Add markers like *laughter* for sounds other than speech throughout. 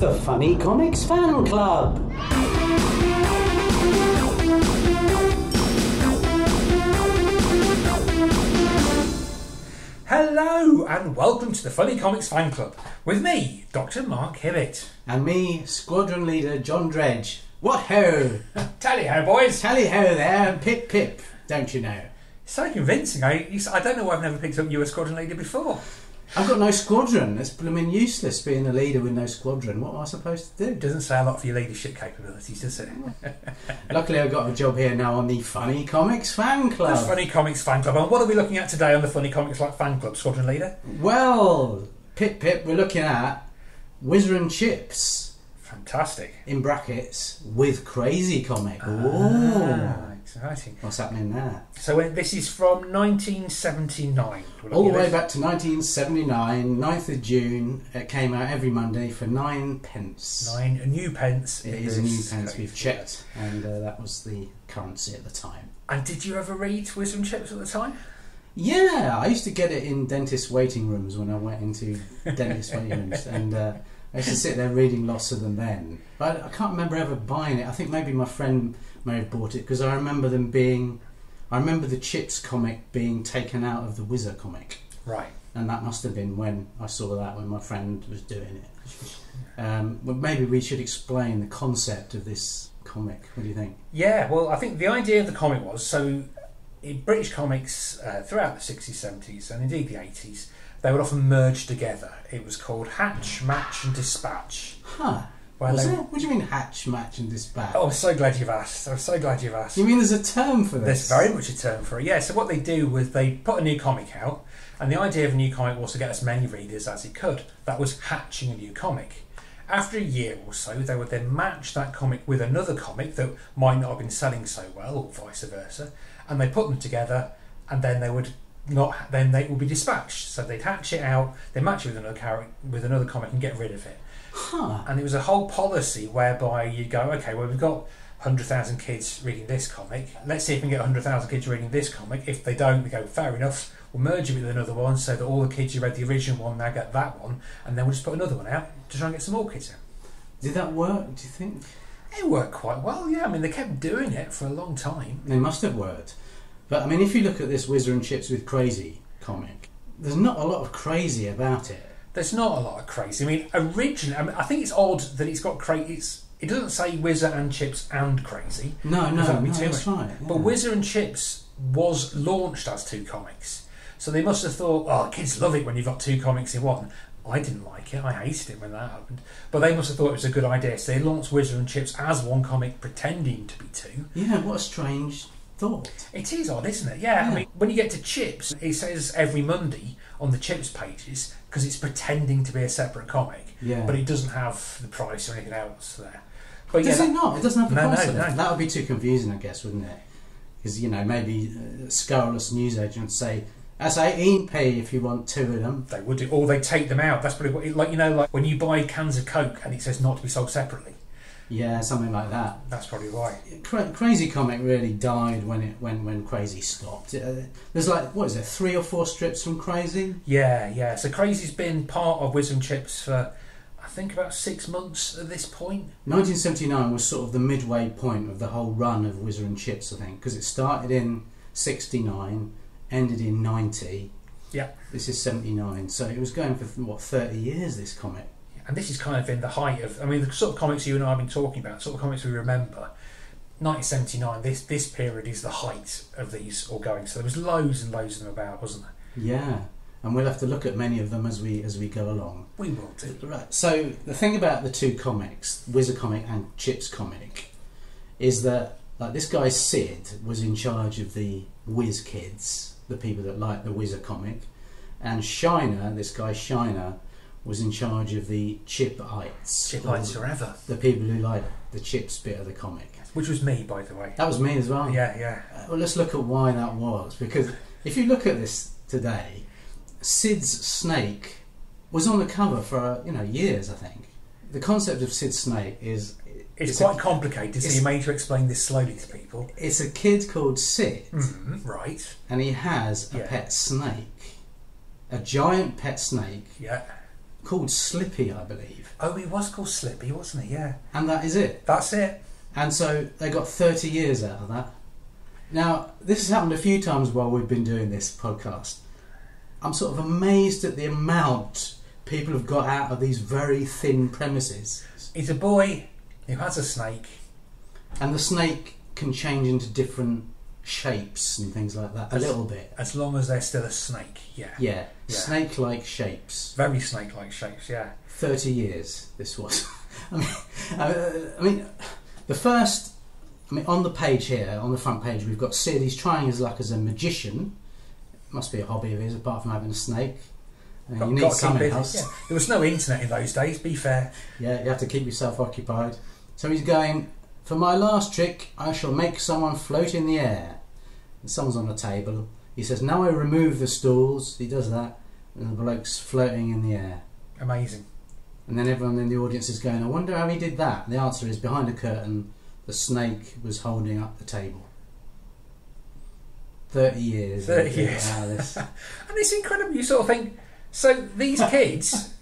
the Funny Comics Fan Club. Hello and welcome to the Funny Comics Fan Club with me, Dr. Mark Hibbett. And me, Squadron Leader John Dredge. What ho! *laughs* Tally ho, boys! Tally ho there, pip pip, don't you know? So convincing. I, I don't know why I've never picked up you as squadron leader before. I've got no squadron. It's blooming useless being a leader with no squadron. What am I supposed to It do? doesn't say a lot for your leadership capabilities, does it? *laughs* Luckily, I've got a job here now on the Funny Comics Fan The Club. Funny Comics Fan Club. And what are we looking at today on the Funny Comics like Fan Club, squadron leader? Well, pip pip, we're looking at Whizzer and Chips Fantastic. in brackets with Krazy Comic. Ooh. Exciting. What's happening there? So uh, this is from 1979. We're All the way at back to 1979, 9th of June. It came out every Monday for nine pence. Nine a new pence. It in is a new pence. We've checked, and uh, that was the currency at the time. And did you ever read Whizzer and Chips at the time? Yeah, I used to get it in dentist waiting rooms when I went into dentist waiting rooms, and uh, I used to sit there reading lots of them then. But I can't remember ever buying it. I think maybe my friend may have bought it because I remember them being. I remember the Chips comic being taken out of the Whizzer comic. Right. and that must have been when I saw that when my friend was doing it. Um, but maybe we should explain the concept of this comic. What do you think? Yeah, well, I think the idea of the comic was so in British comics uh, throughout the 60s, 70s, and indeed the 80s, they would often merge together. It was called Hatch, Match, and Dispatch. Huh? Where Was they- it? What do you mean hatch, match, and dispatch? Oh, I'm so glad you've asked. I'm so glad you've asked. You mean there's a term for this? There's very much a term for it. Yeah, so what they do was they put a new comic out, and the idea of a new comic was to get as many readers as it could. That was hatching a new comic. After a year or so, they would then match that comic with another comic that might not have been selling so well, or vice versa, and they put them together, and then they would not. Then they would be dispatched. So they'd hatch it out, they match it with another character, with another comic, and get rid of it Huh? and it was a whole policy whereby you'd go, okay, well we've got hundred thousand kids reading this comic. Let's see if we can get hundred thousand kids reading this comic. If they don't, we go fair enough. We'll merge it with another one so that all the kids who read the original one now get that one, and then we'll just put another one out to try and get some more kids out. Did that work? Do you think It worked quite well, yeah. I mean, they kept doing it for a long time. they must have worked? But I mean, if you look at this Whizzer and Chips with Krazy comic, there's not a lot of crazy about it. There's not a lot of crazy. I mean, originally, I, mean, I think it's odd that it's got crazy. It's it doesn't say Whizzer and Chips and Krazy. No, no, no that's right. But yeah. Whizzer and Chips was launched as two comics. So they must have thought, oh, kids love it when you've got two comics in one. I didn't like it. I hated it when that happened. But they must have thought it was a good idea. So they launched Whizzer and Chips as one comic, pretending to be two. Yeah, what a strange thought. It is odd, isn't it? Yeah. Yeah. I mean, when you get to Chips, it says every Monday on the Chips pages because it's pretending to be a separate comic, Yeah. but it doesn't have the price or anything else there. But Does yeah, it not? It doesn't have the No, price no, no. That would be too confusing, I guess, wouldn't it? Because you know, maybe uh, scurrilous newsagents say that's eighteen p if you want two of them. They would do, or they take them out. That's probably what, like you know, like when you buy cans of Coke and it says not to be sold separately. Yeah, something like that. That's probably why. Cra- Krazy Comic really died when it when when Krazy stopped. Uh, there's like what is it, three or four strips from Krazy? Yeah, yeah. So Krazy's been part of Whizzer and Chips for I think about six months at this point. 1979 was sort of the midway point of the whole run of Whizzer and Chips, I think, because it started in 69, ended in 90. Yeah. This is 79, so it was going for what 30 years. This comic. And this is kind of in the height of I mean the sort of comics you and I have been talking about, sort of comics we remember. 1979. This this period is the height of these all going. So there was loads and loads of them about, wasn't there? Yeah, and we'll have to look at many of them as we as we go along. We will do. Right. So the thing about the two comics, Whizzer comic and Chips comic, is that like this guy Sid was in charge of the Whiz kids, the people that like the Whizzer comic, and Shiner, this guy Shiner, was in charge of the Chipites, Chip or lights forever, the people who like the Chips bit of the comic. which was me, by the way. That was me as well. Yeah, yeah. Uh, Well, let's look at why that was. Because if you look at this today, Sid's snake was on the cover for uh, you know years. I think the concept of Sid's snake is It's, It's quite a- complicated, so you may need to explain this slowly to people. it's a kid called Sid, Mhm, Right. and he has a Yeah. pet snake, a giant pet snake, Yeah. Called Slippy, I believe, Oh, he was called Slippy, wasn't he? Yeah. and that is it. That's it. And so they got 30 years out of that. Now, this has happened a few times while we've been doing this podcast. I'm sort of amazed at the amount people have got out of these very thin premises. He's a boy who has a snake. And the snake can change into different shapes and things like that, a As- little bit. As long as they're still a snake, yeah. Yeah, Yeah. snake like shapes. Very snake like shapes, yeah. 30 years this was. *laughs* I mean, I mean, the first, I mean, on the page here, on the front page, we've got Sid. He's trying his luck as a magician. Must be a hobby of his, apart from having a snake. Got- you need got to keep something else. yeah. There was no internet in those days, be fair. Yeah, you have to keep yourself occupied. So he's going, For my last trick, I shall make someone float in the air. And someone's on the table. He says, Now I remove the stools. He does that, and the bloke's floating in the air. Amazing. And then everyone in the audience is going, I wonder how he did that. The answer is behind a curtain, the snake was holding up the table. 30 years. 30 years. this. *laughs* And it's incredible. You sort of think, so these kids,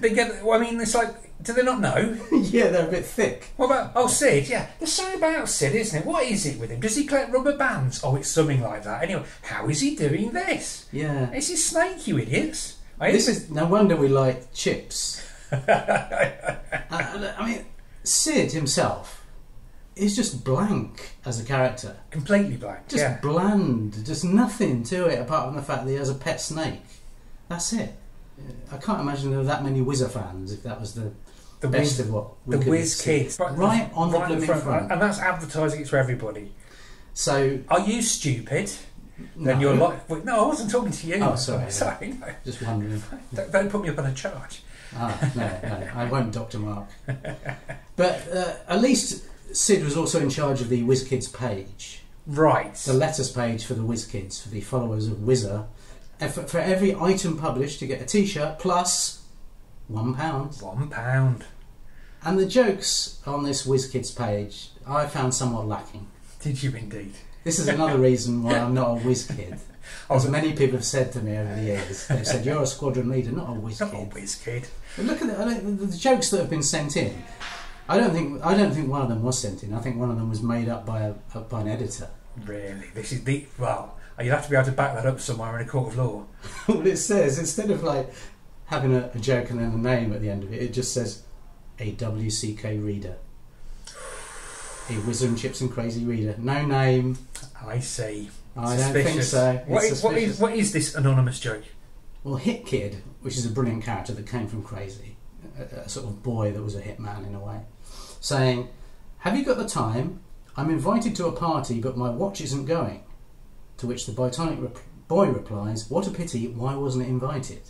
they get, well, I mean, it's like, do they not know? *laughs* yeah, they're a bit thick. What about, oh, Sid, yeah. There's something about Sid, isn't it? What is it with him? Does he collect rubber bands? Oh, it's something like that. Anyway, how is he doing this? Yeah. It's his snake, you idiots. I This is no wonder we like chips. *laughs* Uh, I mean, Sid himself is just blank as a character. completely blank. Just yeah. bland. Just nothing to it apart from the fact that he has a pet snake. That's it. I can't imagine there were that many Whizzer fans if that was the The best whiz, of what the whiz kids. Right on the blooming front. And that's advertising it to everybody. So Are you stupid? no, Then you're like, no, I wasn't talking to you. Oh, sorry, *laughs* sorry. No. just wondering. *laughs* Don't, don't put me up on a charge. Ah, no, no, I won't, Doctor Mark. *laughs* But uh, at least Sid was also in charge of the WizKids page. Right. the letters page for the WizKids, for the followers of Whizzer. Uh, and for, every item published, you get a T-shirt plus one pound. One pound. And the jokes on this WizKids page, I found somewhat lacking. Did you indeed? This is another *laughs* reason why I'm not a WizKid. Oh, As many people have said to me over the years, they've said you're a squadron leader, not a Not a WizKid. whiz kid. But look at the, the, the jokes that have been sent in. I don't think I don't think one of them was sent in. I think one of them was made up by a, by an editor. Really? This is the. Well, you'd have to be able to back that up somewhere in a court of law. *laughs* what it says instead of like having a, a joke and then a name at the end of it, it just says a WCK reader, a Whizzer and Chips and Krazy reader. No name. I see. I don't think so. What is, what, is, what is this anonymous joke? Well, Hit Kid, which is a brilliant character that came from Krazy, a, a sort of boy that was a hitman in a way, saying, "Have you got the time? I'm invited to a party, but my watch isn't going." To which the Bitonic rep- boy replies, "What a pity! Why wasn't it invited?"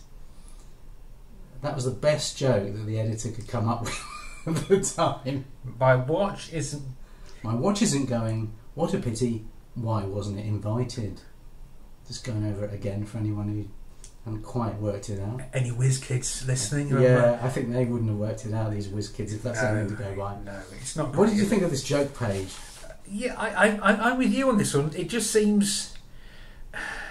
That was the best joke that the editor could come up *laughs* with at the time. My watch isn't. My watch isn't going. What a pity! Why wasn't it invited? Just going over it again for anyone who hadn't quite worked it out. Any whiz kids listening? Yeah, I think they wouldn't have worked it out, these whiz kids, if that's anything to go by. No, it's not. What did you think of this joke page? Yeah, I, I, I, I'm with you on this one. It just seems.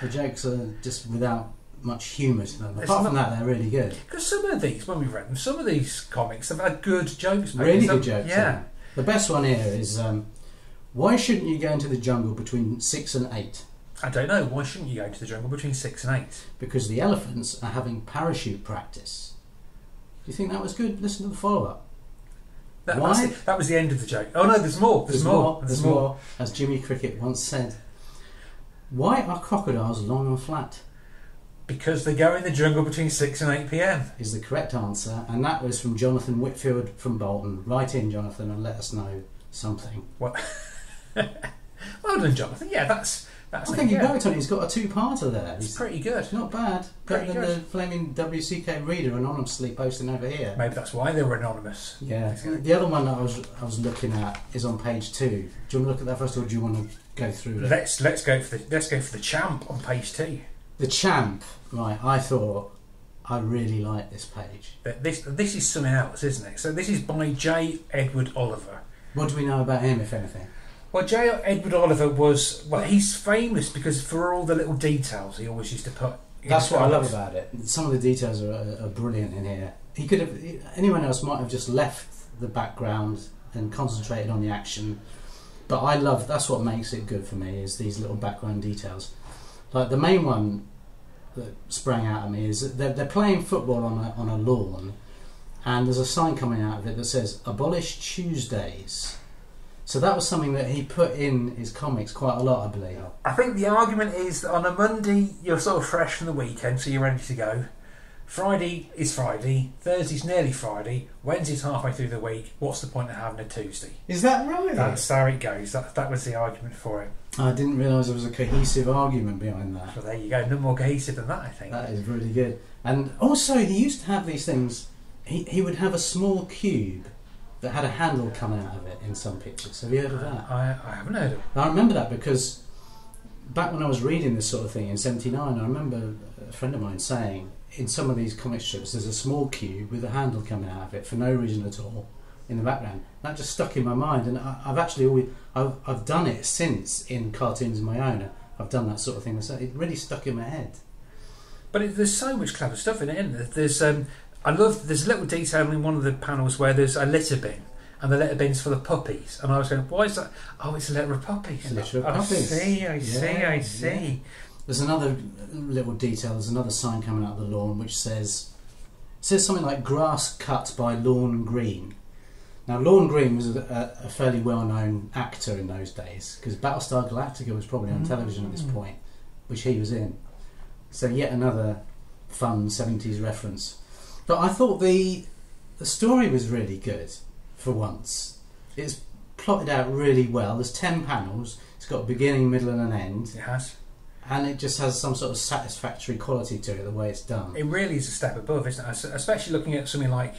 The jokes are just without much humour to them. It's Apart from not- that, they're really good. Because some of these, when we read them, some of these comics have had good jokes. mate. Really Some- good jokes. Yeah. The best one here is um, why shouldn't you go into the jungle between six and eight? I don't know. Why shouldn't you go to the jungle between six and eight? Because the elephants are having parachute practice. Do you think that was good? Listen to the follow up. That, Why? that's the- that was the end of the joke. Oh no, there's more. There's, more. There's more. As Jimmy Cricket once said. Why are crocodiles long and flat? Because they go in the jungle between six and eight p.m. is the correct answer, and that was from Jonathan Whitfield from Bolton. Write in, Jonathan, and let us know something. *laughs* Well done, Jonathan. Yeah, that's that's. Oh, I think you yeah. worked on. He's got a two-parter there. It's He's pretty good. not bad. Better Pretty than good. the flaming WCK reader anonymously posting over here. Maybe that's why they were anonymous. Yeah. The other one that I was I was looking at is on page two. Do you want to look at that first, or do you want to go through it? Let's let's go for the let's go for the champ on page two. The champ, right? I thought I really liked this page. That This this is something else, isn't it? So this is by J. Edward Oliver. What do we know about him, if anything? Well, J. Edward Oliver was well, he's famous because for all the little details he always used to put That's what I love about it. Some of the details are, are, are brilliant in here. He could have anyone else might have just left the background and concentrated on the action, but I love that's what makes it good for me is these little background details. Like the main one that sprang out at me is that they're, they're playing football on a, on a lawn, and there's a sign coming out of it that says "Abolish Tuesdays." So that was something that he put in his comics quite a lot, I believe. I think the argument is that on a Monday you're sort of fresh from the weekend, so you're ready to go. Friday is Friday, Thursday's nearly Friday, Wednesday's halfway through the week. What's the point of having a Tuesday? Is that right? That's how it goes. That, that was the argument for it. I didn't realise there was a cohesive argument behind that. So there you go. No more cohesive than that, I think. That is really good. And also, he used to have these things. He, he would have a small cube that had a handle coming out of it in some pictures. Have you heard of that? I, I haven't heard of it. I remember that because back when I was reading this sort of thing in '79, I remember a friend of mine saying in some of these comic strips there's a small cube with a handle coming out of it for no reason at all in the background. That just stuck in my mind, and I, I've actually always I've, I've done it since in cartoons of my own. I've done that sort of thing. So it really stuck in my head. But it, there's so much clever stuff in it, isn't there? There's, um, I love, there's a little detail in one of the panels where there's a litter bin, and the litter bin's full of puppies. And I was going, why is that? Oh, it's a litter of puppies. Litter of I puppies. see, I see, I see. There's another little detail. There's another sign coming out of the lawn which says says something like "grass cut by Lorne Greene." Now, Lorne Greene was a, a fairly well-known actor in those days because Battlestar Galactica was probably on television at this Mm. point, which he was in. So yet another fun '70s reference. But I thought the the story was really good for once. It's plotted out really well. There's ten panels. It's got a beginning, middle, and an end It has. And it just has some sort of satisfactory quality to it the way it's done. It really is a step above, isn't it? Especially looking at something like,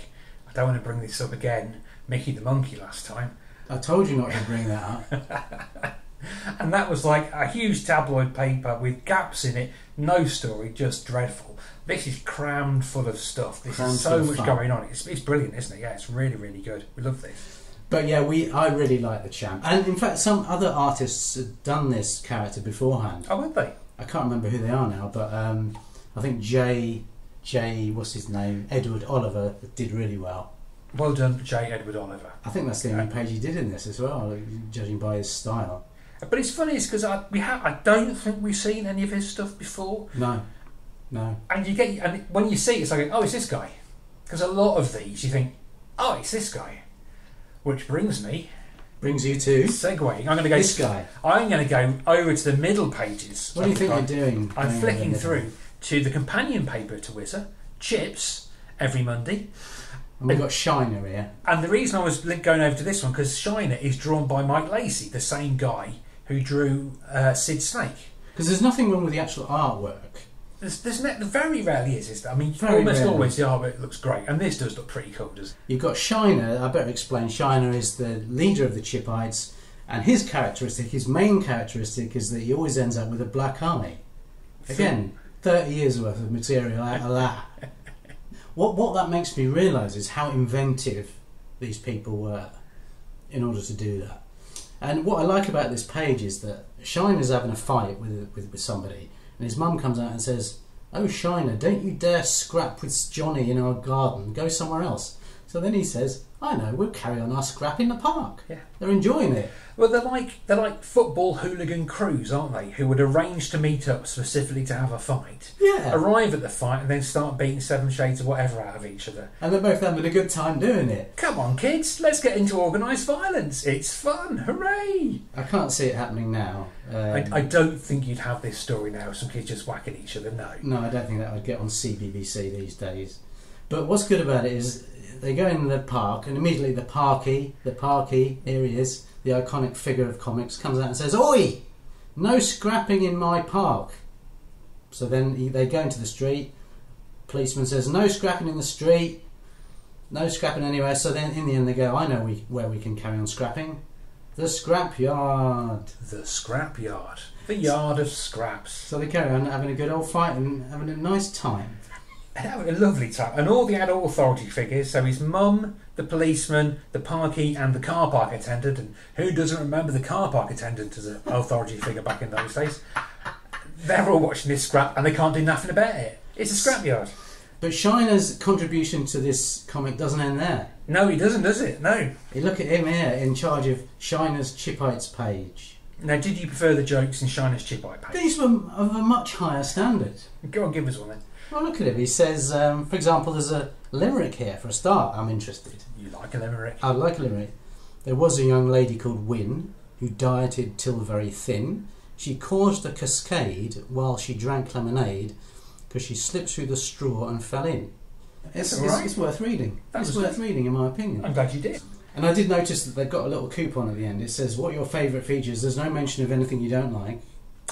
I don't want to bring this up again, Mickey the Monkey last time. I told you not to bring that up. *laughs* And that was like a huge tabloid paper with gaps in it, no story, just dreadful. This is crammed full of stuff. This Crammed is so much fun. going on. It's, it's brilliant, isn't it? Yeah, it's really, really good. We love this. But yeah, we I really like the champ, and in fact, some other artists had done this character beforehand. Oh, weren't they? I can't remember who they are now, but um, I think Jay Jay what's his name Edward Oliver did really well. Well done, J. Edward Oliver. I think that's the only page he did in this as well, judging by his style. But it's funny, it's because I, we have, I don't think we've seen any of his stuff before. No, no. And you get, and when you see it, it's like, oh, it's this guy. Because a lot of these, you think, oh, it's this guy. Which brings me, Brings you to segueing. I'm going to go. this guy. I'm going to go over to the middle pages. What do you think you're doing? I'm flicking through to the companion paper to Whizzer, Chips, every Monday. And we've got Shiner here. And the reason I was going over to this one because Shiner is drawn by Mike Lacey, the same guy who drew uh, Sid Snake. Because there's nothing wrong with the actual artwork. There's, there's ne- very rarely is, is there? I mean, Very almost rarely. always the artwork looks great, and this does look pretty cool, does it? You've got Shiner, I better explain. Shiner is the leader of the Chipites, and his characteristic, his main characteristic, is that he always ends up with a black eye. Again, 30 years worth of material out of that. *laughs* What, what that makes me realise is how inventive these people were in order to do that. And what I like about this page is that Shiner's having a fight with, with, with somebody, and his mum comes out and says, Oh, Shiner, don't you dare scrap with Johnny in our garden. Go somewhere else. So then he says, I know, we'll carry on our scrap in the park. Yeah. They're enjoying it. Well, they're like they're like football hooligan crews, aren't they? Who would arrange to meet up specifically to have a fight, Yeah. arrive at the fight, and then start beating seven shades of whatever out of each other. And they're both having a good time doing it. Come on, kids, let's get into organised violence. It's fun, hooray! I can't see it happening now. Um, I, I don't think you'd have this story now. Some kids just whacking each other. No. No, I don't think that would get on CBBC these days. But what's good about it is they go in the park, and immediately the parky, the parky, here he is, the iconic figure of comics, comes out and says, "Oi, no scrapping in my park." So then he, they go into the street. Policeman says, "No scrapping in the street, no scrapping anywhere." So then, in the end, they go, "I know we, where we can carry on scrapping, the scrap yard." The scrap yard. The yard of scraps. So they carry on having a good old fight and having a nice time. A lovely time. And all the adult authority figures, so his mum, the policeman, the parkie, and the car park attendant. And who doesn't remember the car park attendant as an authority figure back in those days? they're all watching this scrap and they can't do nothing about it. It's a scrapyard. But Shiner's contribution to this comic doesn't end there. No, he doesn't, does it? No. You look at him here in charge of Shiner's Chipites page. Now, did you prefer the jokes in Shiner's Chipite page? These were of a much higher standard. Go on, give us one then. Well, look at him. He says, um, for example, there's a limerick here for a start. I'm interested. You like a limerick? I'd like a limerick. There was a young lady called Win who dieted till very thin. She caused a cascade while she drank lemonade because she slipped through the straw and fell in. It's, it's, right. it's worth reading. That it's worth reading, in my opinion. I'm glad you did. And I did notice that they've got a little coupon at the end. It says, What are your favourite features? There's no mention of anything you don't like.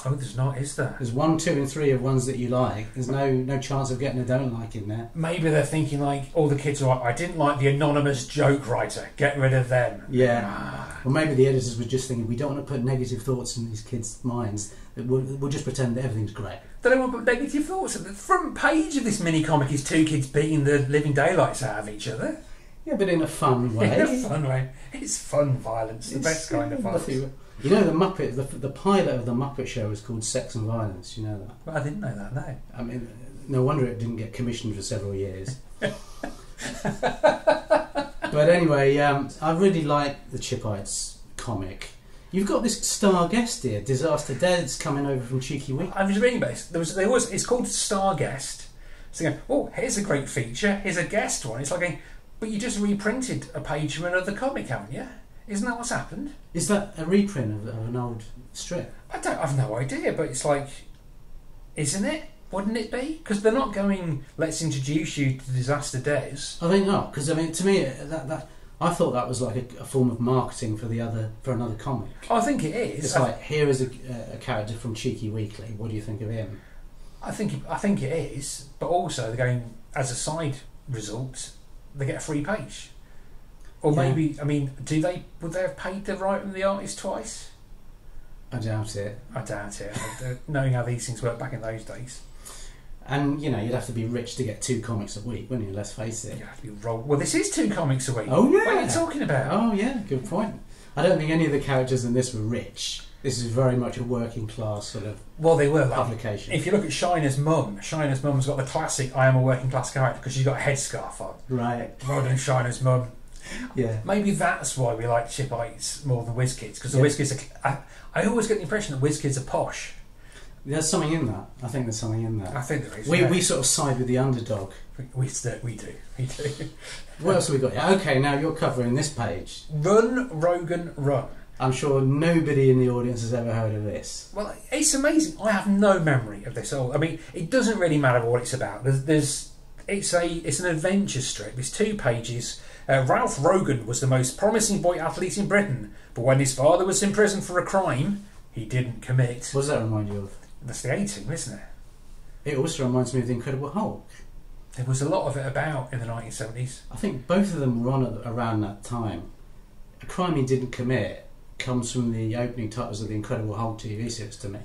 Oh, there's not, is there? There's one, two, and three of ones that you like. There's no no chance of getting a don't like in there. Maybe they're thinking like all the kids are like, I didn't like the anonymous joke writer. Get rid of them. Yeah. Ah. Or maybe the editors were just thinking, we don't want to put negative thoughts in these kids' minds. We'll, we'll just pretend that everything's great. They don't want to put negative thoughts. The front page of this mini comic is two kids beating the living daylights out of each other. Yeah, but in a fun way. *laughs* In a fun way. It's fun violence, the It's, best kind of violence. You know, the Muppet, the, the pilot of the Muppet Show was called Sex and Violence. You know that. Well, I didn't know that, no. I mean, no wonder it didn't get commissioned for several years. *laughs* but anyway, um, I really like the Chipites comic. You've got this star guest here, Disaster Des's coming over from Cheeky Week. I was reading about this. There was, there was, it's called Star Guest. So you go, oh, here's a great feature. Here's a guest one. It's like, going, but you just reprinted a page from another comic, haven't you? Isn't that what's happened? Is that a reprint of, of an old strip? I don't. I've no idea. But it's like, isn't it? Wouldn't it be? Because they're not going. Let's introduce you to Disaster Des. I think not, because I mean, to me, that, that I thought that was like a, a form of marketing for the other for another comic. I think it is. It's I, like here is a, a character from Cheeky Weekly. What do you think of him? I think. I think it is. But also, they're going as a side result. They get a free page. Or Yeah. maybe. I mean, do they? Would they have paid the writer and the artist twice? I doubt it. I doubt it. Knowing how these things work back in those days, And you know, you'd have to be rich to get two comics a week, wouldn't you? Let's face it. you have to be roll. Well, this is two comics a week. Oh yeah. What are you talking about? Oh yeah, good point. I don't think any of the characters in this were rich. This is very much a working class sort of Well, they were. Like, publication. if you look at Shiner's mum, Shiner's mum's got the classic "I am a working class character" because she's got a headscarf on, right. rather than Shiner's mum. *laughs* Yeah. Maybe that's why we like Chipites more than WizKids because the Yeah. WizKids. Are, I, I always get the impression that WizKids are posh. There's something in that. I think there's something in that. I think there is. We, yeah. we sort of side with the underdog. we, we, do- we do. *laughs* We do. What else have we got? Yeah, Okay, now you're covering this page. Run, Rogan, run. I'm sure nobody in the audience has ever heard of this. Well, it's amazing. I have no memory of this. All I mean, it doesn't really matter what it's about. There's, there's it's a, it's an adventure strip. It's two pages. Uh, Ralph Rogan was the most promising boy athlete in Britain, but when his father was in prison for a crime he didn't commit. What does that remind you of? That's the A team, isn't it? It also reminds me of the Incredible Hulk. There was a lot of it about in the 1970s. I think both of them were on at, around that time. A crime he didn't commit comes from the opening titles of the Incredible Hulk TV series to me.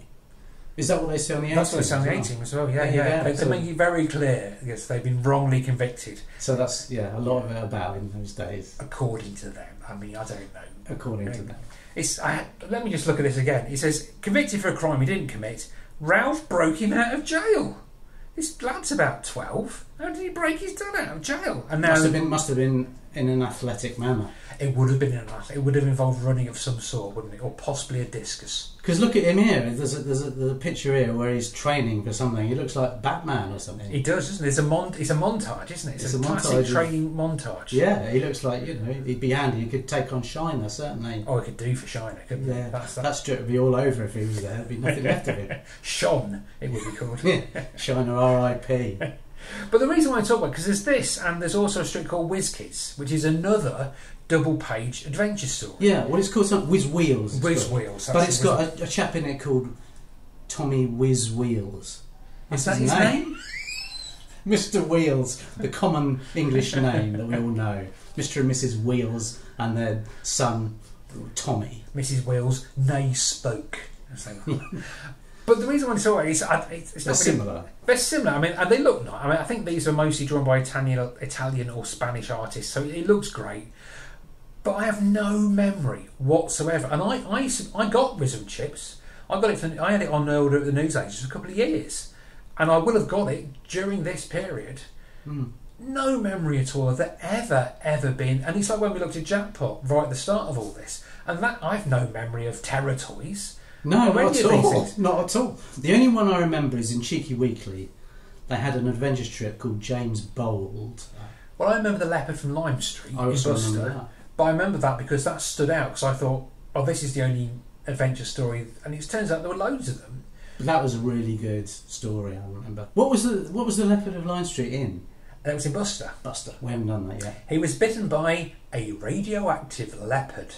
Is that what they say on the That's what it's on the A A-Team as well. Yeah, yeah. go. They, they make it very clear. Yes, they've been wrongly convicted. So that's yeah, a lot of it about in those days, according to them. I mean, I don't know. according to um, them. It's. I, let me just look at this again. It says convicted for a crime he didn't commit. Ralph broke him out of jail. This lad's about twelve. How did he break his dad out of jail? And now Must have been must have been in an athletic manner. it would have been an athlete. It would have involved running of some sort, wouldn't it? Or possibly a discus. Because look at him here. There's a, there's, a, there's a picture here where he's training for something. He looks like Batman or something. He does, doesn't it? It's a mon- It's a montage, isn't it? It's, It's a, a classic montage training montage. yeah, he looks like you know he'd be handy. He could take on Shiner certainly. Oh, he could do for Shiner, couldn't Yeah? That's that. That strip would be all over if he was there. There'd be nothing left of him. *laughs* Shon, it would be called. *laughs* Shiner R.I.P. *laughs* But the reason why I talk about because there's this, and there's also a strip called WizKids, which is another double-page adventure story. Yeah, well, it's called something Whiz Wheels. it's Whiz called. Wheels. But it's got a, a chap in it called Tommy Whiz Wheels. Is that his name? Mr. *laughs* Wheels, the common English name that we all know. Mr. and Mrs. Wheels and their son, Tommy. Mrs. Wheels, nay spoke. *laughs* but the reason I to talk about it is I- it's, it's They're not really- similar. They're similar. I mean, and they look nice. I mean, I think these are mostly drawn by Italian, Italian or Spanish artists, so it looks great. But I have no memory whatsoever. And I, I, I got Whizzer and Chips. I got it. From, I had it on order at the newsagents for a couple of years, and I will have got it during this period. Mm. No memory at all of there ever, ever been. And it's like when we looked at Jackpot right at the start of all this, and that I've no memory of Terror Toys. No, not at all. Not at all. The only one I remember is in Cheeky Weekly. They had an adventure strip called James Bold. Well, I remember the leopard from Lime Street I in also Buster, remember that. but I remember that because that stood out because I thought, oh, this is the only adventure story, and it turns out there were loads of them. But that was a really good story. I remember. What was the What was the Leopard of Lime Street in? And it was in Buster. Buster. We haven't done that yet. He was bitten by a radioactive leopard.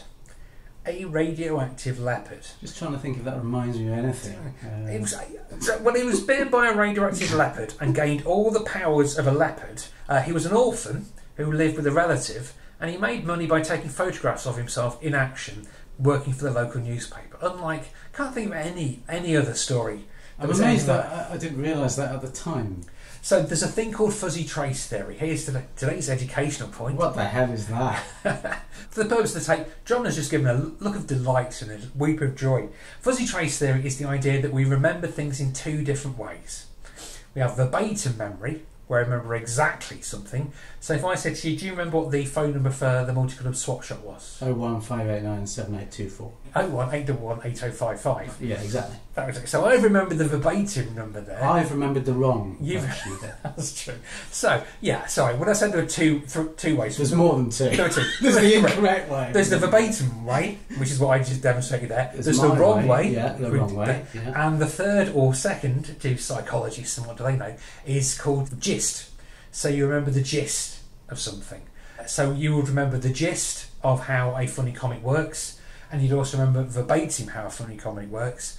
A radioactive leopard. Just trying to think if that reminds me of anything. Uh, It was, so, well, he was bitten by a radioactive leopard and gained all the powers of a leopard. Uh, he was an orphan who lived with a relative, and he made money by taking photographs of himself in action, working for the local newspaper. Unlike, can't think of any any other story. I'm was amazed that I, I didn't realise that at the time. So there's a thing called fuzzy trace theory. Here's today's educational point. What the hell is that? *laughs* For the purpose of the tape, John has just given a look of delight and a weep of joy. Fuzzy trace theory is the idea that we remember things in two different ways. We have verbatim memory, where I remember exactly something. So if I said to you, do you remember what the phone number for the Multi-Coloured Swap Shop was? Oh one five eight nine seven eight two four. 018118055. Yeah, exactly. That was it. So I remember the verbatim number there. I've remembered the wrong You've- version of it. *laughs* That's true. So, yeah, sorry, when I said there were two, th- two ways. There's more than two. There two. *laughs* There's the incorrect way. There's the verbatim way, which is what I just demonstrated there. There's There's, the wrong way, Yeah, the wrong way. Yeah. and the third or second to psychologists and what do they know is called gist. So you remember the gist of something. So you would remember the gist of how a funny comic works, and you'd also remember verbatim how a funny comic works.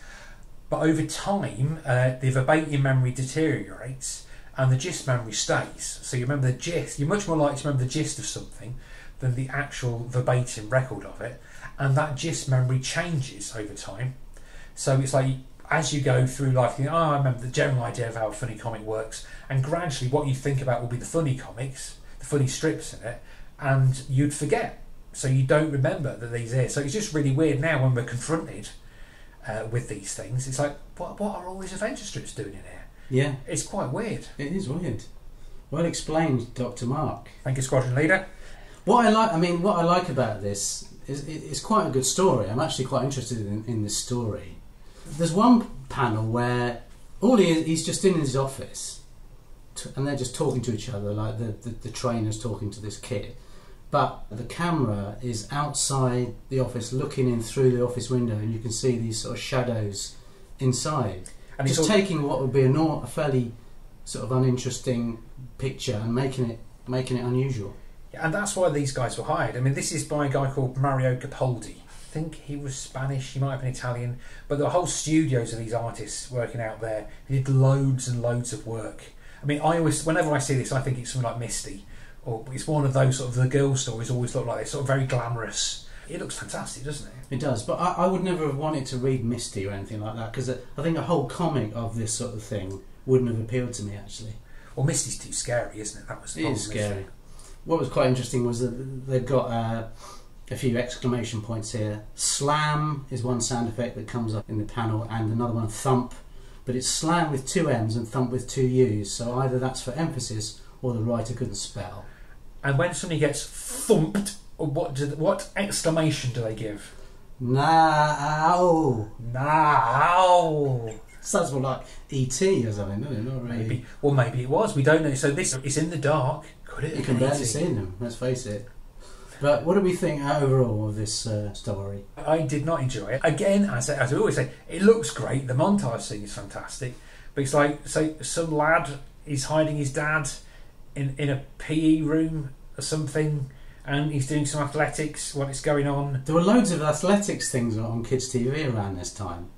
But over time, uh, the verbatim memory deteriorates, and the gist memory stays. So you remember the gist. You're much more likely to remember the gist of something than the actual verbatim record of it, and that gist memory changes over time. So it's like as you go through life, you think, oh, I remember the general idea of how a funny comic works, and gradually what you think about will be the funny comics, the funny strips in it, and you'd forget. So you don't remember that these are. So it's just really weird now when we're confronted uh, with these things. It's like, what, what are all these adventure strips doing in here? yeah, It's quite weird. it is weird. Well explained, Dr. Mark. Thank you, Squadron Leader. What I like, I mean, what I like about this is it- it's quite a good story. I'm actually quite interested in, in this story. There's one panel where all he is, he's just in his office, and they're just talking to each other, like the, the the trainer's talking to this kid, but the camera is outside the office, looking in through the office window, and you can see these sort of shadows inside. And just taking what would be a, nor- a fairly sort of uninteresting picture and making it making it unusual. Yeah, and that's why these guys were hired. I mean, this is by a guy called Mario Capaldi. I think he was Spanish, he might have been Italian, but the whole studios of these artists working out there. He did loads and loads of work. I mean, I always, whenever I see this, I think it's something like Misty, or it's one of those sort of the girl stories. Always look like this, sort of very glamorous. It looks fantastic, doesn't it? It does, but I, I would never have wanted to read Misty or anything like that because I think a whole comic of this sort of thing wouldn't have appealed to me actually. Well, Misty's too scary, isn't it? That was the It problem, is it? scary. What was quite interesting was that they've got uh, a few exclamation points here. Slam is one sound effect that comes up in the panel, and another one, thump. But it's slam with two M's and thump with two U's, so either that's for emphasis or the writer couldn't spell. And when somebody gets thumped, what do, what exclamation do they give? Now! Now. Sounds more like E.T. or something, doesn't it? Not really. Maybe. Well, maybe it was. We don't know. So this is in the dark. Could it? You can barely see them, let's face it. But what do we think overall of this uh, story? I did not enjoy it. Again, as, I- as we always say, it looks great. The montage scene is fantastic. But it's like, say, some lad is hiding his dad in, in a PE room or something, and he's doing some athletics. What is going on? There were loads of athletics things on kids' TV around this time.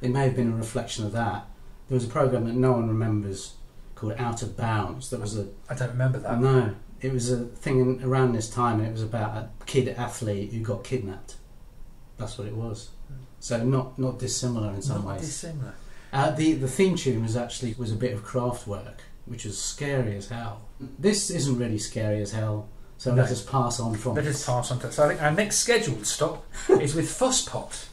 It may have been a reflection of that. There was a program that no one remembers called Out of Bounds. That was a I don't remember that. no. It was a thing in, around this time, and it was about a kid athlete who got kidnapped. That's what it was. So not not dissimilar in some Not ways. dissimilar. Uh, the the theme tune was actually was a bit of Kraftwerk, which was scary as hell. This isn't really scary as hell, so no. let us pass on from Let us pass on to So I think our next scheduled stop *laughs* is with Fusspot.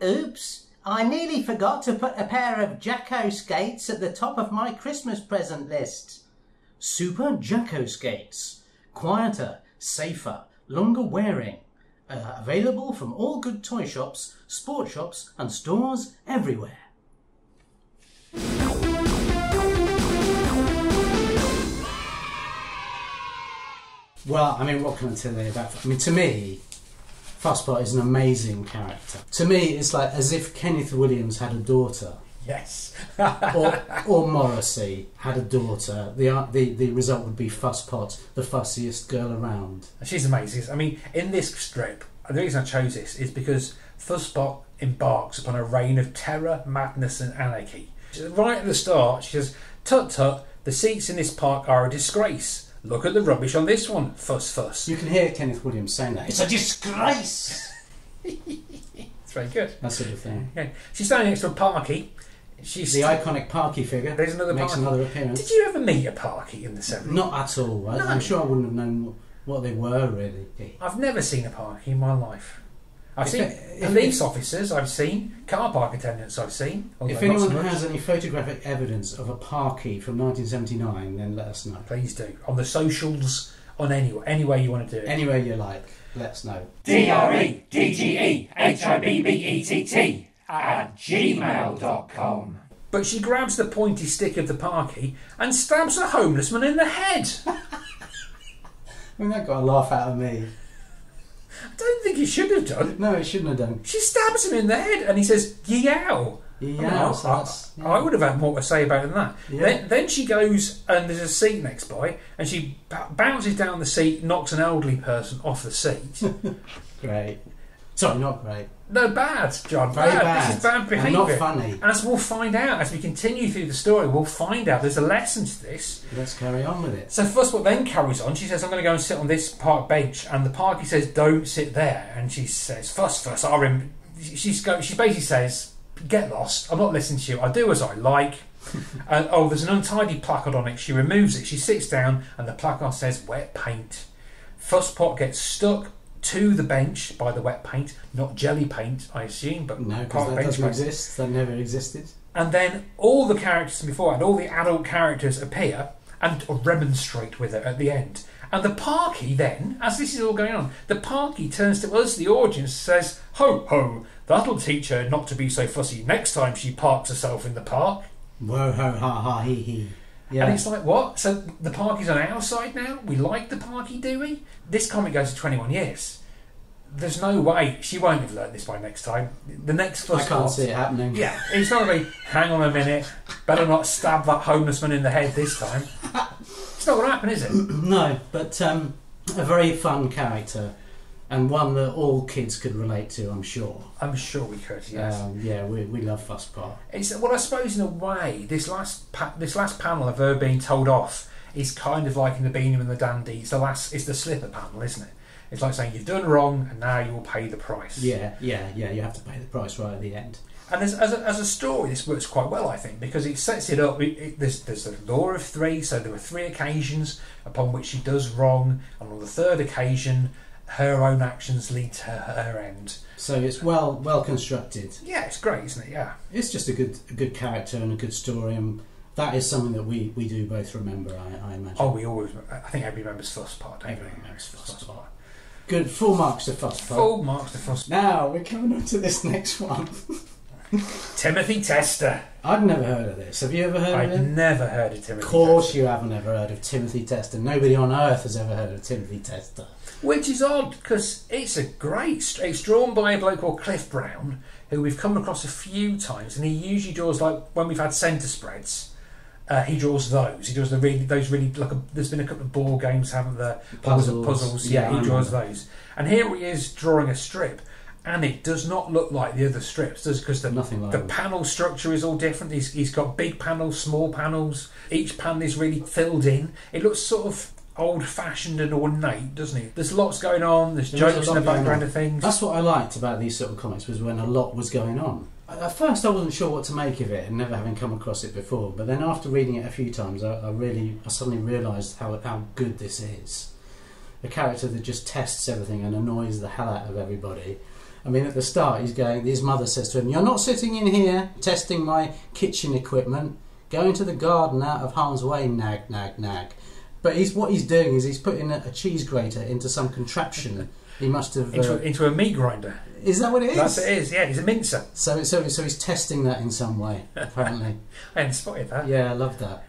Oops, I nearly forgot to put a pair of Jacko skates at the top of my Christmas present list. Super Jacko skates. Quieter, safer, longer wearing, uh, available from all good toy shops, sport shops, and stores everywhere. Well, I mean, what can I tell you about? I mean, to me, Fusspot is an amazing character. To me, it's like as if Kenneth Williams had a daughter, Yes. or, or Morrissey had a daughter. The, uh, the the result would be Fusspot, the fussiest girl around. She's amazing. I mean, in this strip, the reason I chose this is because Fusspot embarks upon a reign of terror, madness, and anarchy. Right at the start, she says, Tut tut, the seats in this park are a disgrace. Look at the rubbish on this one, fuss fuss. You can hear Kenneth Williams saying that. It's a disgrace. *laughs* It's very good. That sort of thing. Yeah. She's standing next to a parky. She's The iconic Parky figure There's another makes Parky. another appearance. Did you ever meet a parky in the 70s? Not at all. I, No. I'm sure I wouldn't have known what they were really. I've never seen a parky in my life. I've If seen it- if police it- officers, I've seen car park attendants, I've seen. although If not so anyone much. has any photographic evidence of a Parky from 1979, then let us know. please do on the socials, on any any way you want to do it. Anywhere you like, let us know. D R E D G E H I B B E T T at gmail.com. But she grabs the pointy stick of the parky and stabs a homeless man in the head. *laughs* I mean, that got a laugh out of me. I don't think he should have done. No, it shouldn't have done. She stabs him in the head and he says, Yow! Yeah, Oh, so I, that's, yeah. I would have had more to say about it than that. Yeah. Then, then she goes and there's a seat next by, and she b- bounces down the seat, knocks an elderly person off the seat. *laughs* Great. Sorry, not great. no, bad, John. Very bad. bad. This is bad behaviour. not funny. As we'll find out as we continue through the story, we'll find out there's a lesson to this. Let's carry on with it. So first what then carries on, she says, I'm going to go and sit on this park bench. And the parky says, don't sit there. And she says, fuss, fuss, I rem-. She's go- she basically says, get lost. I'm not listening to you. I do as I like. *laughs* and oh, there's an untidy placard on it. She removes it. She sits down and the placard says, wet paint. Fusspot gets stuck to the bench by the wet paint, not jelly paint, I assume, but No, because park that bench doesn't paint. exist. That never existed. And then all the characters before and all the adult characters appear and remonstrate with her at the end. And the parky then, as this is all going on, the parky turns to us, the audience, says, Ho ho, that'll teach her not to be so fussy next time she parks herself in the park. Whoa, ho, ha, ha, he, he. And Yeah. it's like, what? So the parky's on our side now? We like the parky, do we? This comic goes to 21 years. There's no way she won't have learned this by next time. The next I fuss can't see it happening. yeah, it's not going to be, hang on a minute, better not stab that homeless man in the head this time. *laughs* It's not going to happen, is it? *clears throat* No, but um, a very fun character and one that all kids could relate to, I'm sure. I'm sure we could, yes. Um, yeah, we, we love Fusspot. It's, well, I suppose in a way, this last pa- this last panel of her being told off is kind of like in the Beano and the Dandy. It's the last, it's the slipper panel, isn't it? It's like saying you've done wrong and now you will pay the price. Yeah, yeah, yeah, you have to pay the price right at the end. And as, as, a, as a story, this works quite well, I think, because it sets it up. It, it, there's, there's the law of three, so there are three occasions upon which she does wrong, and on the third occasion, her own actions lead to her end. So it's well well constructed. Yeah, it's great, isn't it? Yeah. It's just a good a good character and a good story, and that is something that we, we do both remember. I, I imagine. Oh, we always. I think everybody remembers Fusspot. Everyone remembers Fusspot. good. Full marks to part. Full marks to Fuss. Now we're coming on to this next one. *laughs* Timothy Tester. I've never heard of this. Have you ever heard of I've never heard of Timothy. Tester. Of course, Tester. you haven't ever heard of Timothy Tester. Nobody on earth has ever heard of Timothy Tester. Which is odd because it's a great. It's drawn by a bloke called Cliff Brown, who we've come across a few times, and he usually draws like when we've had centre spreads. Uh, he draws those. He draws the really those really like. A, there's been a couple of ball games, haven't there? Puzzles. puzzles. Yeah, Yeah, he draws those. And here he is drawing a strip, and it does not look like the other strips, does because the Nothing like the panel structure is all different. He's, he's got big panels, small panels. Each panel is really filled in. It looks sort of old-fashioned and ornate, doesn't it? There's lots going on. There's There is a jokes in lot the going background on. of things. That's what I liked about these sort of comics was when a lot was going on. At first, I wasn't sure what to make of it, and never having come across it before. But then, after reading it a few times, I, I really, I suddenly realised how how good this is. A character that just tests everything and annoys the hell out of everybody, I mean, at the start, he's going. His mother says to him, "You're not sitting in here testing my kitchen equipment. Go into the garden out of harm's way, nag, nag, nag." But he's what he's doing is he's putting a, a cheese grater into some contraption. He must have. Into, Uh, into a meat grinder. is that what it is? That's it is, yeah, he's a mincer. So, so, so he's testing that in some way, apparently. *laughs* I hadn't spotted that. yeah, I love that.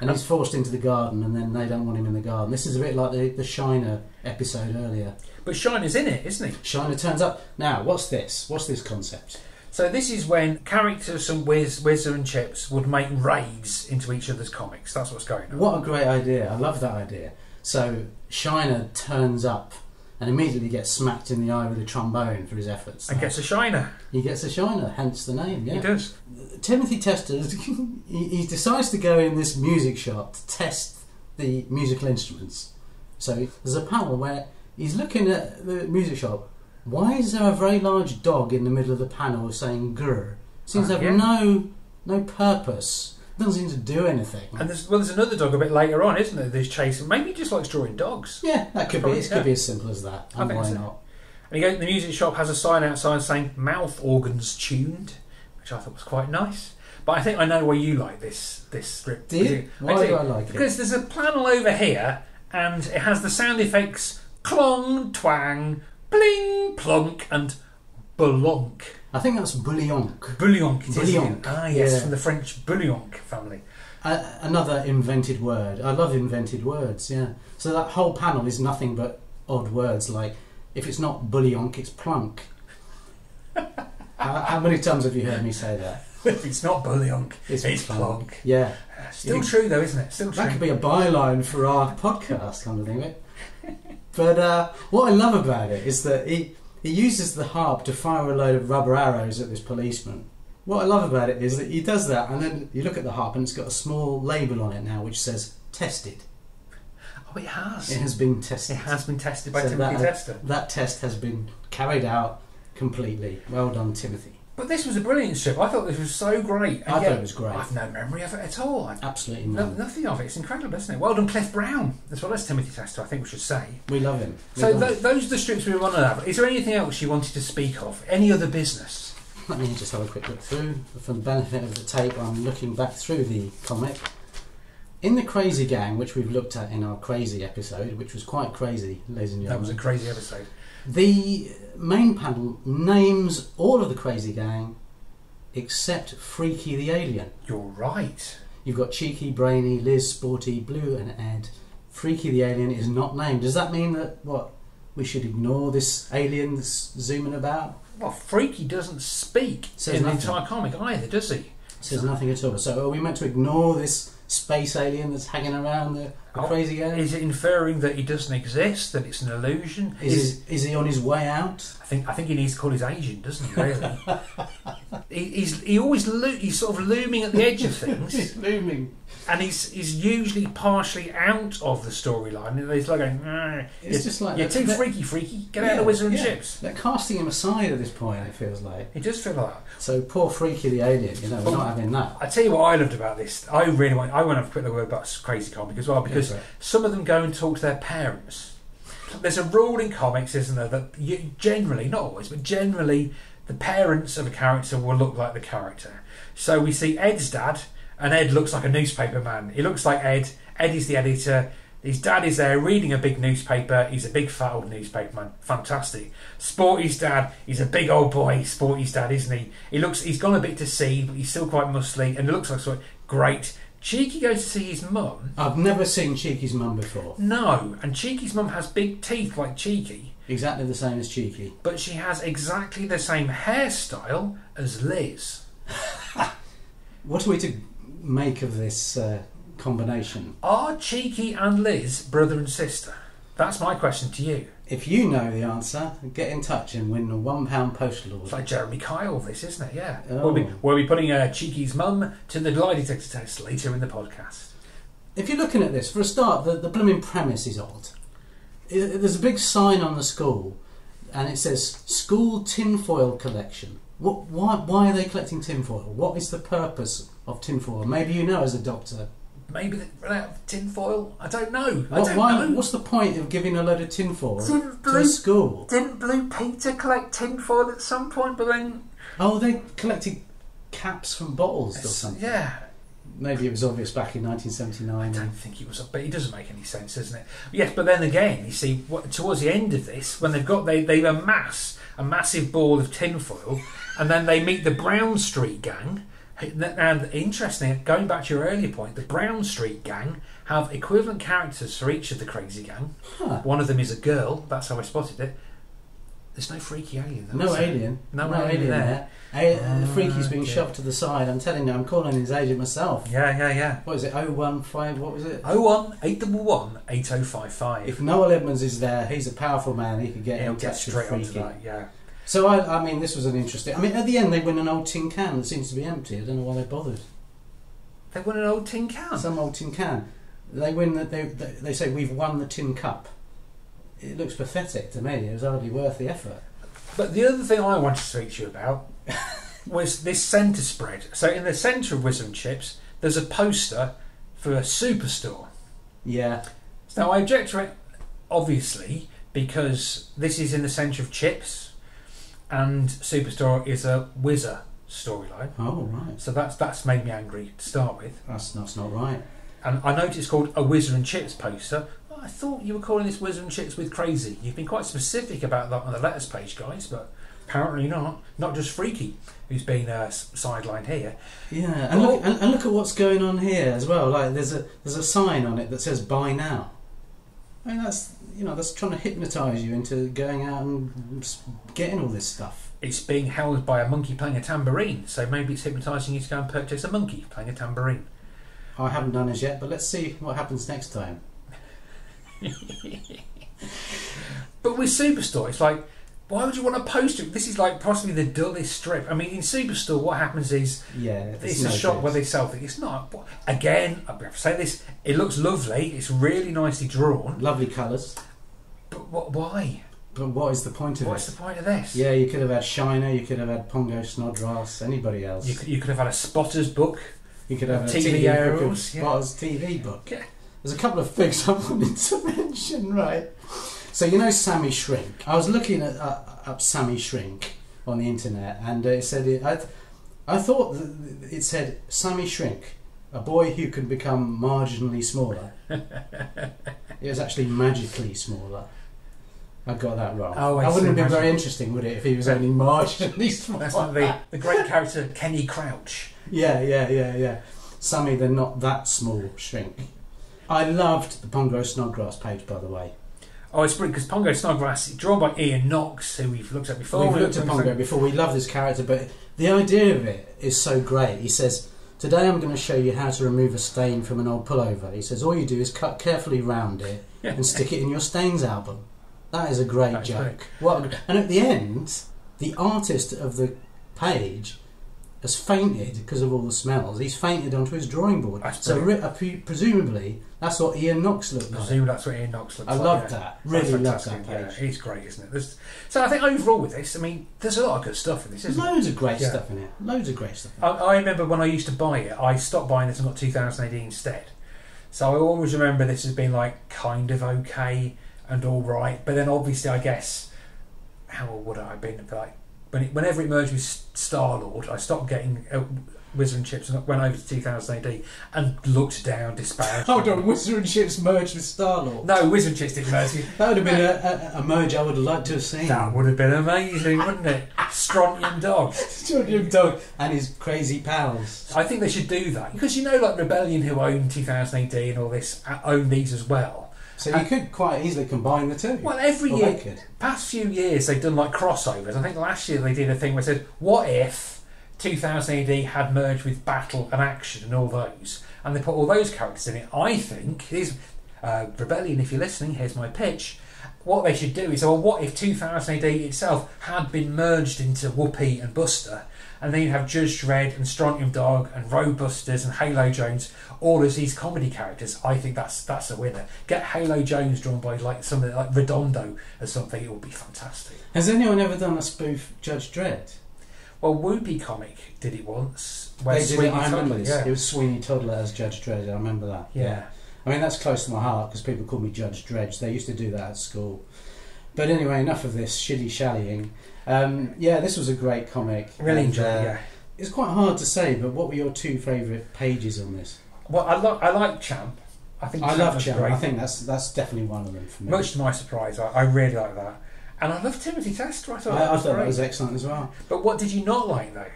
And he's forced into the garden, and then they don't want him in the garden. This is a bit like the, the Shiner episode earlier. But Shiner's in it, isn't he? Shiner turns up. Now, what's this? What's this concept? So this is when characters from Wiz, Whizzer and Chips would make raids into each other's comics. That's what's going on. What a great idea! I love that idea. So Shiner turns up and immediately gets smacked in the eye with a trombone for his efforts. And gets a Shiner. he gets a Shiner, hence the name. Yeah. He does. Timothy Tester, *laughs* he, he decides to go in this music shop to test the musical instruments. So there's a panel where he's looking at the music shop. Why is there a very large dog in the middle of the panel saying grr? Seems to Ah, have yeah. no no purpose. Doesn't seem to do anything. And there's well, there's another dog a bit later on, isn't there? There's chasing. Maybe he just likes drawing dogs. Yeah, that could be. It yeah. could be as simple as that. And why so. not? And the music shop has a sign outside saying "mouth organs tuned," which I thought was quite nice. But I think I know why you like this this strip. Do you? Why do I like it? Because there's a panel over here, and it has the sound effects clong, twang, bling, plonk, and belonk. I think that's bouillon. Bulionk. it is, Bulionk. Ah, yes, yeah. from the French bulionk family. Uh, another invented word. I love invented words. Yeah. So that whole panel is nothing but odd words. Like if it's not bouillon, it's plunk. *laughs* how, how many times have you heard me say that? *laughs* if it's not bulionk, It's, it's, plonk. Yeah. Still true though, isn't it? Still true. That could be a byline for our podcast, kind of thing. But uh, what I love about it is that he he uses the harp to fire a load of rubber arrows at this policeman. What I love about it is that he does that, and then you look at the harp, and it's got a small label on it now which says "tested." oh, it has. It has been tested. It has been tested by So Timothy that- Tester. That test has been carried out completely. Well done, Timothy. But this was a brilliant strip. I thought this was so great. And I thought it was great. I've no memory of it at all. I, Absolutely no, none. nothing of it. It's incredible, isn't it? Well done, Cliff Brown, as well as Timothy Tester. I think we should say. We love him. We So love th- him. those are the strips we want to have. Is there anything else you wanted to speak of? Any other business? *laughs* Let me just have a quick look through. For the benefit of the tape, I'm looking back through the comic. In the Krazy Gang, which we've looked at in our Krazy episode, which was quite crazy, ladies and gentlemen. That was a crazy episode. The main panel names all of the Krazy Gang except Freaky the Alien. You're right. You've got Cheeky, Brainy, Liz, Sporty, Blue, and Ed. Freaky the Alien is not named. Does that mean that, what, we should ignore this alien that's zooming about? Well, Freaky doesn't speak Says in nothing. the entire comic either, does he? Says nothing at all. So are we meant to ignore this space alien that's hanging around the, the Oh, Krazy gang? Is it inferring that he doesn't exist? That it's an illusion? Is, is he on his way out? I think I think he needs to call his agent, doesn't he? Really? *laughs* he, he's he always lo- he's sort of looming at the edge of things, *laughs* looming. and he's he's usually partially out of the storyline. And He's like going, "Ah, It's you're, just like you're too that- freaky, freaky. Get out Yeah, of Whizzer and yeah. Chips. They're casting him aside at this point, it feels like. It does feel like. So poor Freaky the alien, you know, we're not having that. I tell you what I loved about this. I really want. I want to put the word about Krazy Comic as well because For some of them go and talk to their parents. There's a rule in comics, isn't there, that you, generally, not always, but generally, the parents of a character will look like the character. So we see Ed's dad, and Ed looks like a newspaper man. He looks like Ed. Ed is the editor. His dad is there reading a big newspaper. He's a big fat old newspaper man. Fantastic. Sporty's dad, he's a big old boy. Sporty's dad, isn't he? He looks, he's gone a bit to sea, but he's still quite muscly, and he looks like sort of great. Cheeky goes to see his mum. I've never seen Cheeky's mum before. No, and Cheeky's mum has big teeth like Cheeky, Exactly the same as Cheeky. but she has exactly the same hairstyle as Liz. *laughs* What are we to make of this uh, combination? Are Cheeky and Liz brother and sister? That's my question to you. If you know the answer, get in touch and win a one pound postal order. It's like Jeremy Kyle, this, isn't it? Yeah. Oh. We'll, be, we'll be putting uh, Cheeky's mum to the lie detector test later in the podcast. If you're looking at this, for a start, the, the blooming premise is odd. I- There's a big sign on the school, and it says "School Tinfoil Collection." What? Why? Why are they collecting tinfoil? What is the purpose of tinfoil? Maybe you know as a doctor, maybe they ran out of tinfoil. I don't know. I What, don't why, know. what's the point of giving a load of tinfoil Tin to a blue- school? Didn't Blue Peter collect tinfoil at some point? But then, Oh, they collected caps from bottles or something. yeah, Maybe it was obvious back in I 1979. don't think it was. But it doesn't make any sense, doesn't it? Yes, but then again, you see, what, towards the end of this, when they've got they they amass a massive ball of tinfoil, and then they meet the Brown Street gang. And interesting, going back to your earlier point, the Brown Street gang have equivalent characters for each of the Krazy gang. Huh. One of them is a girl. That's how I spotted it. There's no freaky alien. though, No alien. No alien there. A, Oh, the freaky's being shoved to the side. I'm telling you, I'm calling his agent myself. Yeah, yeah, yeah. What is it? 015, what was it? Oh one eight double one eight oh five five. If Noel Edmonds is there, he's a powerful man. He could get He'll in get with straight onto Freaky. that. Yeah. So I, I mean, this was an interesting. I mean, at the end they win an old tin can that seems to be empty. I don't know why they bothered. They won an old tin can. Some old tin can. They win that. They, they they say we've won the tin cup. It looks pathetic to me. It was hardly worth the effort. But the other thing I wanted to speak to you about *laughs* was this centre spread. So in the centre of Whizzer and Chips, there's a poster for a superstore. Yeah, Now I object to it, obviously, because this is in the centre of Chips, and Superstore is a Whizzer storyline. Oh right, So that's that's made me angry to start with. that's that's not right. And I noticed it's called a Whizzer and Chips poster. I thought you were calling this Whizzer and Chips with Krazy. You've been quite specific about that on the letters page, guys, but apparently not. Not just Freaky, who's been uh, sidelined here. Yeah, and look and, and look at what's going on here as well. Like there's a there's a sign on it that says "Buy now." I mean that's you know that's trying to hypnotise you into going out and getting all this stuff. It's being held by a monkey playing a tambourine, so maybe it's hypnotising you to go and purchase a monkey playing a tambourine. I haven't done as yet, but let's see what happens next time. *laughs* But with Superstore, it's like, why would you want to post it? This is like possibly the dullest strip. I mean, in Superstore, what happens is Yeah, it's no a shop where they sell things. It's not. Again, I have to say this. It looks lovely. It's really nicely drawn. lovely colours. But what? Why? But what is the point of What's it? the point of this? Yeah, you could have had Shiner, you could have had Pongo Snodgrass, anybody else. You could, you could have had a Spotter's book. You could have a TV TV, book arrows, yeah. Spotter's TV book. Yeah. There's a couple of things *laughs* I wanted to mention, right? So you know Sammy Shrink. I was looking at uh, up Sammy Shrink on the internet, and uh, it said it, I, th- I thought that it said Sammy Shrink, a boy who can become marginally smaller. *laughs* it was actually magically smaller. I got that wrong. Oh, I that wouldn't have been very interesting, would it, if he was only *laughs* marginally smaller? That's like the, the great character Kenny Crouch. Yeah, yeah, yeah, yeah. Sammy, the not that small shrink. I loved the Pongo Snodgrass page, by the way. Oh, it's brilliant because Pongo Snodgrass, drawn by Ian Knox, who we've looked at before. Oh, we've looked at Pongo before. We love this character, but the idea of it is so great. He says, "Today I'm going to show you how to remove a stain from an old pullover." He says, "All you do is cut carefully round it and stick it in your stains album." That is a great joke. great. What? a- And at the end, the artist of the page has fainted because of all the smells. He's fainted onto his drawing board. That's so re- uh, pre- presumably that's what Ian Knox looked I like. presume that's what Ian Knox looks I like. loved yeah. that. Really fantastic, that Yeah, page. he's great, isn't it? There's, so I think overall with this, I mean, there's a lot of good stuff in this, There's isn't there? loads of great Yeah. stuff in it. Loads of great stuff. I, I remember when I used to buy it, I stopped buying this and got 2000 AD instead. So I always remember this as being like kind of okay and all right, but then obviously I guess how old would I have been? Like when it, whenever it merged with Starlord, I stopped getting uh, Whizzer and Chips and went over to 2000 AD and looked down disparagingly. *laughs* Hold on, Whizzer and Chips merged with Starlord. No, Whizzer and Chips didn't merge. *laughs* That would have been a, a, a merge I would have liked to have seen. That would have been amazing, wouldn't it? Strontium Dog. *laughs* Children Dog and his crazy pals. I think they should do that because you know, like Rebellion, who own 2000 AD and all this, uh, own these as well. So you could quite easily combine the two. Well, every Or year, they could. past few years, they've done like crossovers. I think last year they did a thing where it said, "What if 2000 AD had merged with Battle and Action and all those?" And they put all those characters in it. I think here's uh, Rebellion. If you're listening, here's my pitch. What they should do is, well, what if 2000 AD itself had been merged into Whoopee and Buster, and then you'd have Judge Dredd and Strontium Dog and Ro-Busters and Halo Jones, all as these comedy characters. I think that's that's a winner. Get Halo Jones drawn by like somebody like Redondo or something. It would be fantastic. Has anyone ever done a spoof Judge Dredd? Well, Whoopee comic did it once. Where They did it, I remember this. Yeah. It was Sweeney Toddler as Judge Dredd. I remember that. yeah. I mean, that's close to my heart because people call me Judge Dredge. They used to do that at school. But anyway, enough of this shilly shallying. Um, yeah, this was a great comic. Really enjoyed uh, it. Yeah. It's quite hard to say, but what were your two favourite pages on this? Well, I, lo- I like Champ. I think I Champ love Champ. great. I think that's that's definitely one of them for me. Much to my surprise, I, I really like that. And I love Timothy Tester. I thought, I, that I was thought that was excellent as well. But what did you not like though?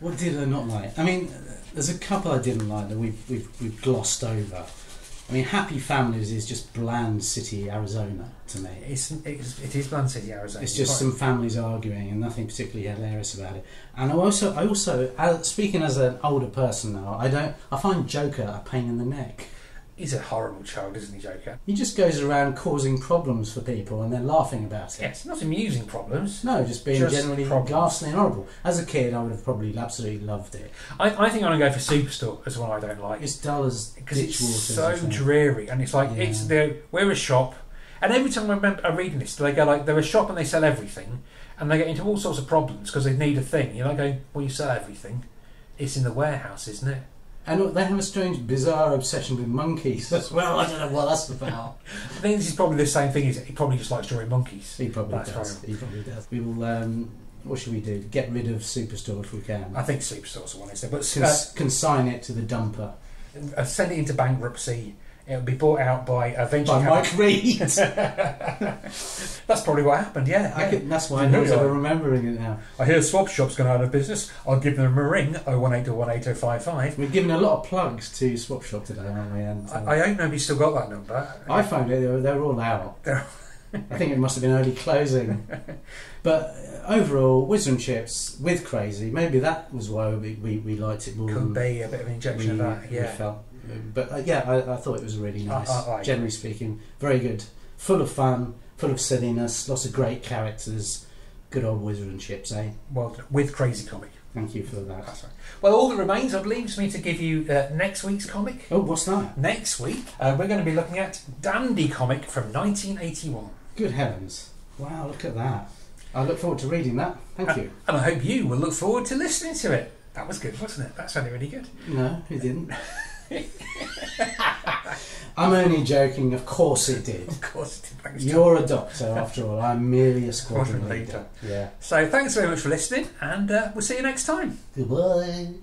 What did I not like? I mean, there's a couple I didn't like that we've we've, we've glossed over. I mean, Happy Families is just bland city Arizona to me. It's, it's it is Bland City, Arizona. It's just some families arguing and nothing particularly hilarious about it. And I also, I also, as, speaking as an older person now, I don't, I find Joker a pain in the neck. He's a horrible child, isn't he, Joker? He just goes around causing problems for people and then laughing about it. Yes, not amusing problems. No, just being Just generally problems. ghastly and horrible. As a kid, I would have probably absolutely loved it. I, I think I'm going to go for Superstore as one I don't like. It's dull as because ditch it's waters. so think. dreary and it's like it's Yeah. the we're a shop and every time I remember I'm reading this they go like they're a shop and they sell everything and they get into all sorts of problems because they need a thing you're like going well you sell everything it's in the warehouse isn't it And they have a strange, bizarre obsession with monkeys as well. I don't know what that's about. I think this is probably the same thing is he probably just likes drawing monkeys He probably That's does. He probably does. We will. Um, what should we do? Get rid of Superstore if we can. I think Superstore's the one is there but Cons- consign it to the dumper uh, uh, send it into bankruptcy it'll be bought out by a venture by Mike Read. *laughs* that's probably what happened yeah, I yeah. could, that's why I know I'm remembering it now. I hear Swap Shop's gone out of business I'll give them a ring 018 to 18055 We're giving a lot of plugs to Swap Shop today, aren't we? And, uh, I, I hope nobody's still got that number. I found it; they were, they were all out. *laughs* I think it must have been early closing. *laughs* But overall, Whizzer and Chips with Krazy, maybe that was why we, we, we liked it more. Could be a bit of an we, injection of that, we yeah. felt. But uh, yeah, I, I thought it was really nice. I- I generally speaking, very good, full of fun, full of silliness, lots of great characters. Good old Whizzer and Chips, eh? Well, with Crazy Comic. Thank you for that. That's right. Well, all that remains, it leaves me to give you uh, next week's comic. Oh, what's that? Next week, uh, we're going to be looking at Dandy Comic from 1981. Good heavens! Wow, look at that. I look forward to reading that. Thank you. And I hope you will look forward to listening to it. That was good, wasn't it? That sounded really good. No, it didn't. *laughs* I'm only joking. Of course it did. Of course it did. Thanks, You're a doctor, after all. I'm merely a squadron Squadron leader. Yeah. So thanks very much for listening, and uh, we'll see you next time. Goodbye.